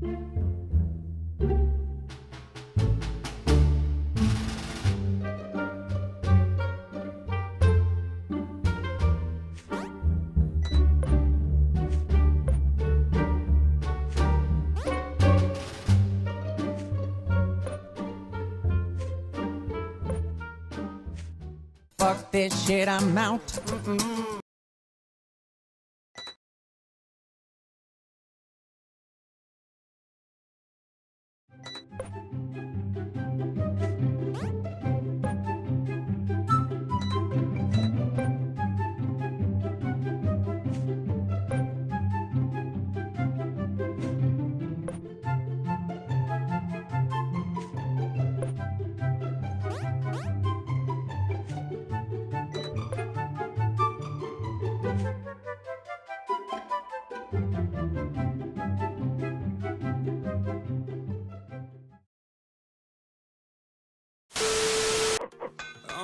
Thank you. Fuck this shit, I'm out. Mm-mm.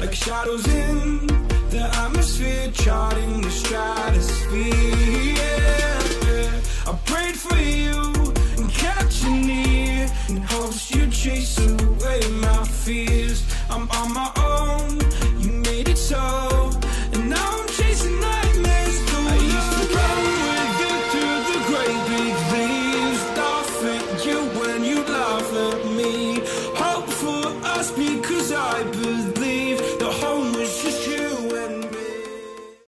Like shadows in the atmosphere charting the stratosphere.